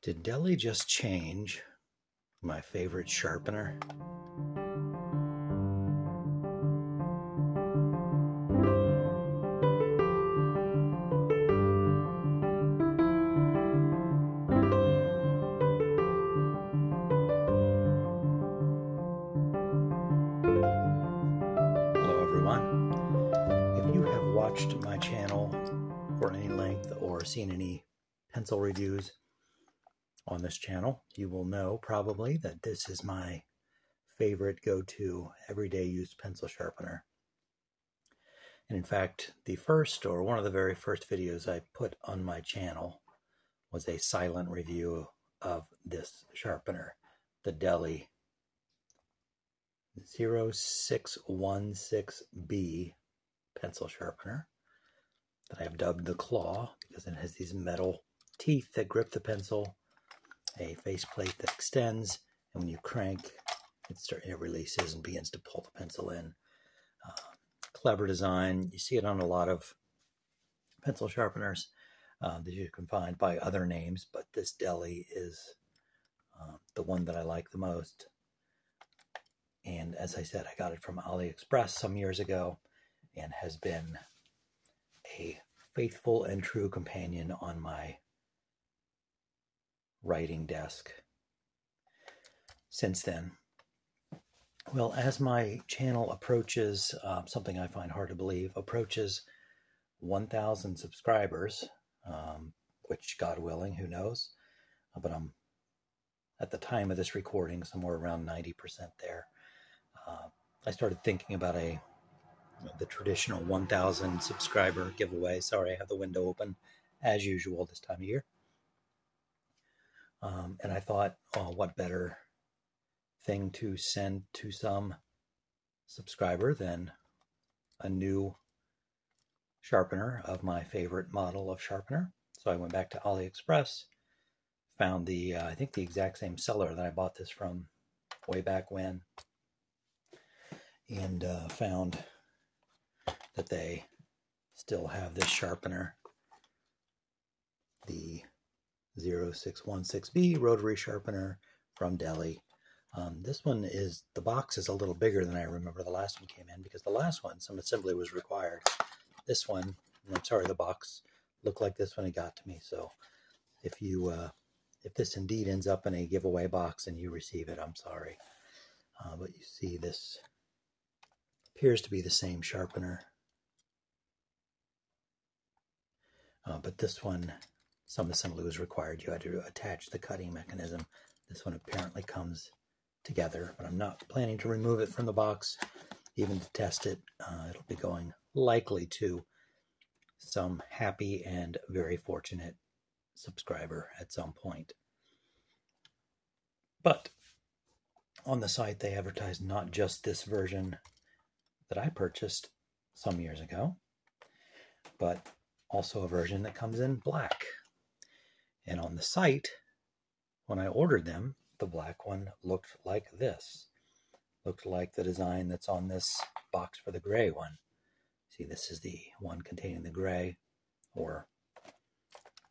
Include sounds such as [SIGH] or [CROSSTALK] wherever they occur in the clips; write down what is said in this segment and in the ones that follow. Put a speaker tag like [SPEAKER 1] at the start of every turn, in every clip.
[SPEAKER 1] Did Deli just change my favorite sharpener? Hello everyone. If you have watched my channel for any length or seen any pencil reviews on this channel, you will know probably that this is my favorite go-to everyday use pencil sharpener. And in fact, the first or one of the very first videos I put on my channel was a silent review of this sharpener, the Deli 0616B pencil sharpener that I have dubbed the Claw because it has these metal teeth that grip the pencil, a faceplate that extends, and when you crank, it, start, it releases and begins to pull the pencil in. Uh, clever design. You see it on a lot of pencil sharpeners uh, that you can find by other names, but this Deli is uh, the one that I like the most. And as I said, I got it from AliExpress some years ago and has been a faithful and true companion on my writing desk since then. Well, as my channel approaches uh, something I find hard to believe, approaches 1,000 subscribers, um, which God willing, who knows, but I'm at the time of this recording somewhere around 90% there uh, I started thinking about a the traditional 1,000 subscriber giveaway. Sorry, I have the window open as usual this time of year. Um, and I thought, oh, what better thing to send to some subscriber than a new sharpener of my favorite model of sharpener. So I went back to AliExpress, found the, uh, I think the exact same seller that I bought this from way back when, and uh, found that they still have this sharpener, the 0616B rotary sharpener from Deli. Um, this one is, the box is a little bigger than I remember the last one came in because the last one, some assembly was required. This one, I'm sorry, the box looked like this when it got to me. So if you, uh, if this indeed ends up in a giveaway box and you receive it, I'm sorry. Uh, but you see this appears to be the same sharpener. Uh, but this one, some assembly was required. You had to attach the cutting mechanism. This one apparently comes together, but I'm not planning to remove it from the box, even to test it. Uh, it'll be going likely to some happy and very fortunate subscriber at some point. But on the site, they advertise not just this version that I purchased some years ago, but also a version that comes in black. And on the site, when I ordered them, the black one looked like this. Looked like the design that's on this box for the gray one. See, this is the one containing the gray or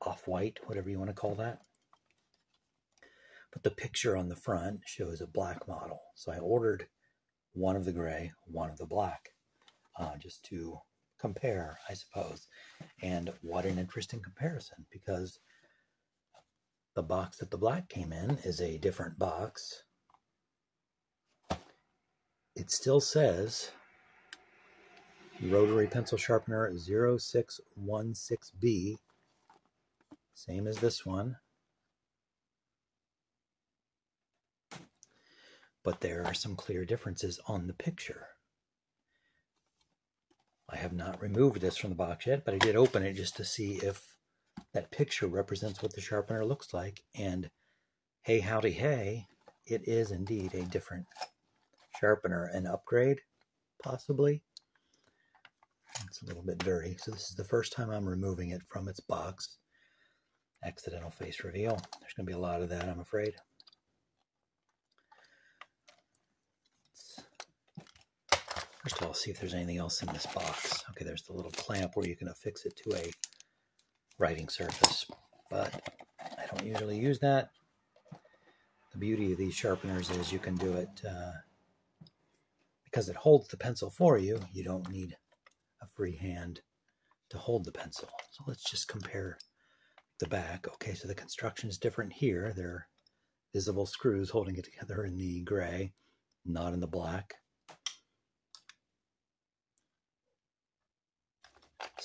[SPEAKER 1] off-white, whatever you want to call that. But the picture on the front shows a black model. So I ordered one of the gray, one of the black, uh, just to compare, I suppose. And what an interesting comparison because the box that the black came in is a different box. It still says rotary pencil sharpener 0616B, same as this one. but there are some clear differences on the picture. I have not removed this from the box yet, but I did open it just to see if that picture represents what the sharpener looks like. And hey, howdy, hey, it is indeed a different sharpener, an upgrade, possibly. It's a little bit dirty. So this is the first time I'm removing it from its box. Accidental face reveal. There's going to be a lot of that, I'm afraid. First of all, see if there's anything else in this box. Okay, there's the little clamp where you can affix it to a writing surface, but I don't usually use that. The beauty of these sharpeners is you can do it uh, because it holds the pencil for you. You don't need a free hand to hold the pencil. So let's just compare the back. Okay, so the construction is different here. There are visible screws holding it together in the gray, not in the black.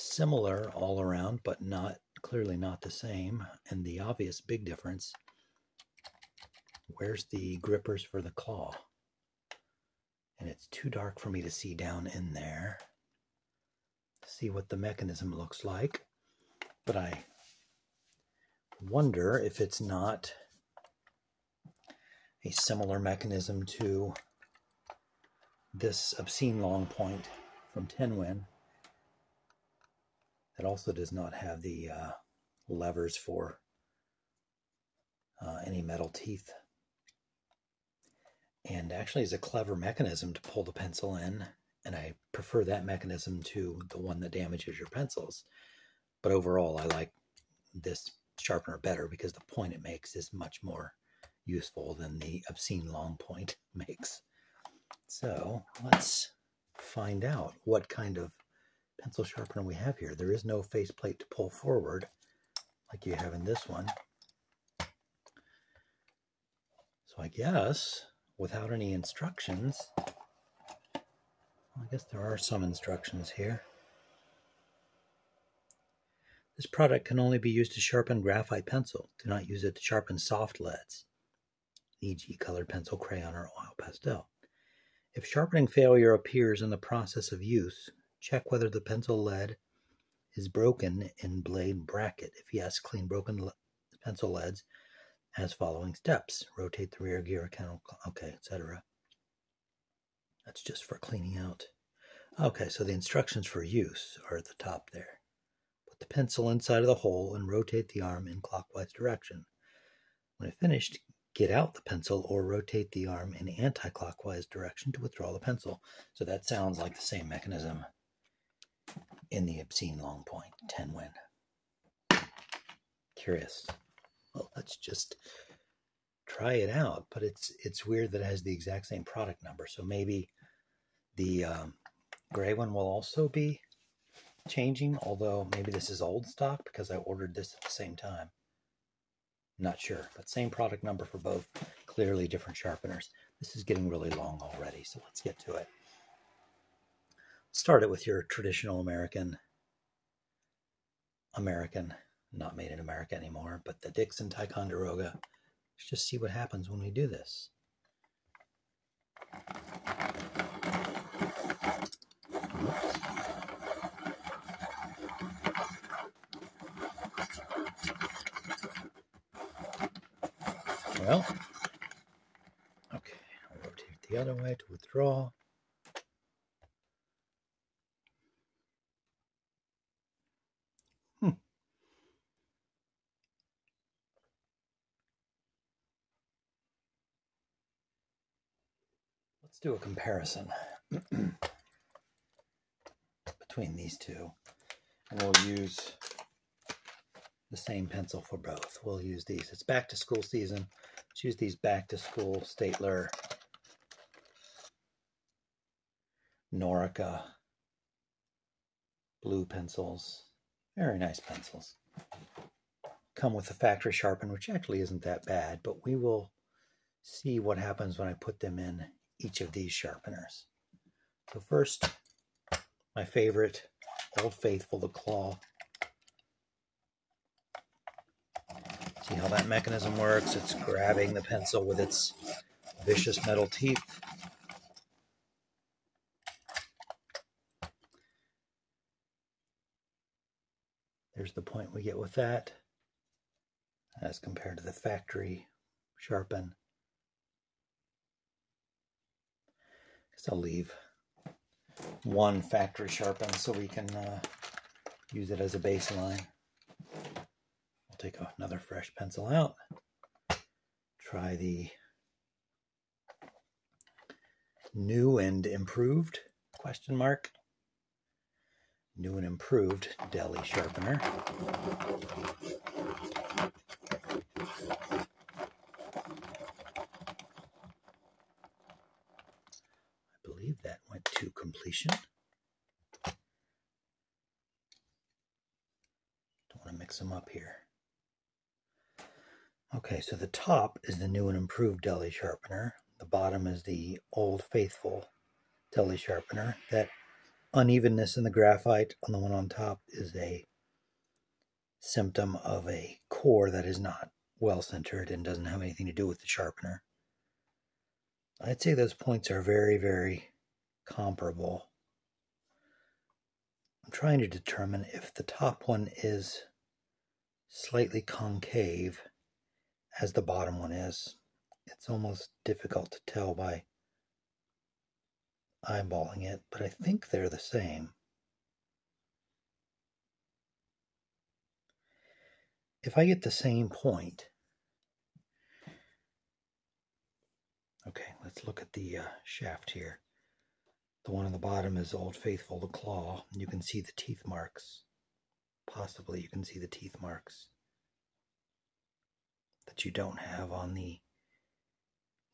[SPEAKER 1] Similar all around, but not clearly not the same. And the obvious big difference, where's the grippers for the claw? And it's too dark for me to see down in there. See what the mechanism looks like. But I wonder if it's not a similar mechanism to this obscene long point from Tenwin that also does not have the uh, levers for uh, any metal teeth. And actually is a clever mechanism to pull the pencil in, and I prefer that mechanism to the one that damages your pencils. But overall, I like this sharpener better because the point it makes is much more useful than the obscene long point [LAUGHS] makes. So let's find out what kind of pencil sharpener we have here. There is no faceplate to pull forward like you have in this one. So I guess without any instructions, well, I guess there are some instructions here. This product can only be used to sharpen graphite pencil. Do not use it to sharpen soft leads, e.g. colored pencil, crayon, or oil pastel. If sharpening failure appears in the process of use, check whether the pencil lead is broken in blade bracket. If yes, clean broken le- pencil leads as following steps. Rotate the rear gear account, okay, etc. That's just for cleaning out. Okay, so the instructions for use are at the top there Put the pencil inside of the hole and rotate the arm in clockwise direction. When finished, get out the pencil or rotate the arm in anti-clockwise direction to withdraw the pencil. So that sounds like the same mechanism in the obscene long point win. Curious. Well, let's just try it out. But it's it's weird that it has the exact same product number. So maybe the um, gray one will also be changing, although maybe this is old stock because I ordered this at the same time. Not sure, but same product number for both. Clearly different sharpeners. This is getting really long already, so let's get to it. Start it with your traditional American, American, not made in America anymore, but the Dixon Ticonderoga. Let's just see what happens when we do this. Well, okay, I'll rotate the other way to withdraw. Let's do a comparison [CLEARS THROAT] between these two. And we'll use the same pencil for both. We'll use these. It's back to school season. Let's use these back to school Staedtler Norica blue pencils. Very nice pencils. Come with a factory sharpen, which actually isn't that bad, but we will see what happens when I put them in each of these sharpeners. So first, my favorite, Old Faithful, the claw See how that mechanism works? It's grabbing the pencil with its vicious metal teeth. There's the point we get with that as compared to the factory sharpen. I'll leave one factory sharpen so we can uh, use it as a baseline. I'll take another fresh pencil out. Try the new and improved question mark. New and improved deli sharpener completion. Don't want to mix them up here. Okay, so the top is the new and improved deli sharpener. The bottom is the old faithful deli sharpener. That unevenness in the graphite on the one on top is a symptom of a core that is not well centered and doesn't have anything to do with the sharpener. I'd say those points are very, very comparable. I'm trying to determine if the top one is slightly concave as the bottom one is. It's almost difficult to tell by eyeballing it, but I think they're the same. If I get the same point, okay, let's look at the uh, shaft here. The one on the bottom is Old Faithful, the claw. You can see the teeth marks. Possibly you can see the teeth marks that you don't have on the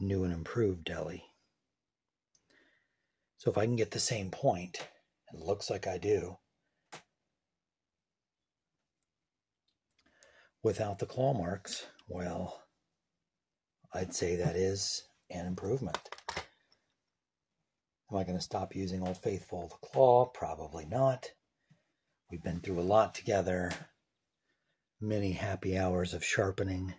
[SPEAKER 1] new and improved deli. So if I can get the same point, it looks like I do, without the claw marks, well, I'd say that is an improvement. Am I going to stop using Old Faithful the claw? Probably not. We've been through a lot together, many happy hours of sharpening.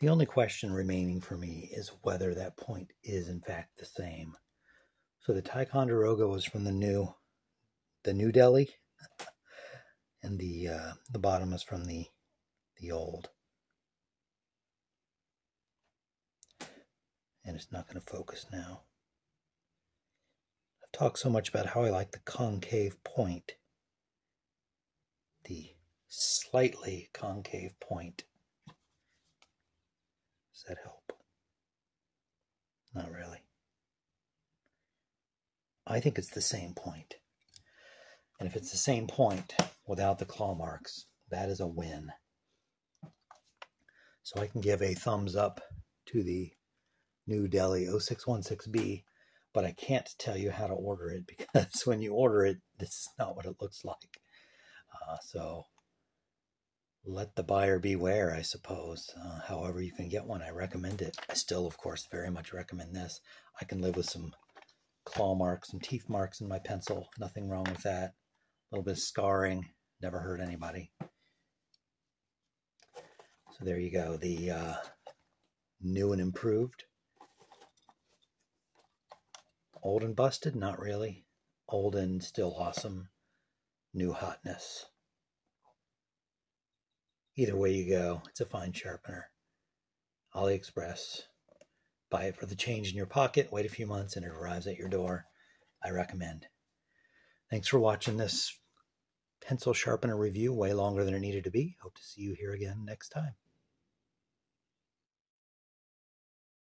[SPEAKER 1] The only question remaining for me is whether that point is in fact the same. So the Ticonderoga was from the new, the new Delhi, [LAUGHS] and the uh, the bottom is from the the old. And it's not going to focus now. I've talked so much about how I like the concave point, the slightly concave point does that help? Not really. I think it's the same point. And if it's the same point without the claw marks, that is a win. So I can give a thumbs up to the new Delhi 0616B, but I can't tell you how to order it [LAUGHS] because when you order it, this is not what it looks like. Uh, so let the buyer beware, I suppose. Uh, however, you can get one, I recommend it. I still, of course, very much recommend this. I can live with some claw marks, some teeth marks in my pencil. Nothing wrong with that. A little bit of scarring, never hurt anybody. So there you go. The uh, new and improved. Old and busted? Not really. Old and still awesome. New hotness. Either way you go, it's a fine sharpener. AliExpress. Buy it for the change in your pocket, wait a few months, and it arrives at your door. I recommend. Thanks for watching this pencil sharpener review, way longer than it needed to be. Hope to see you here again next time.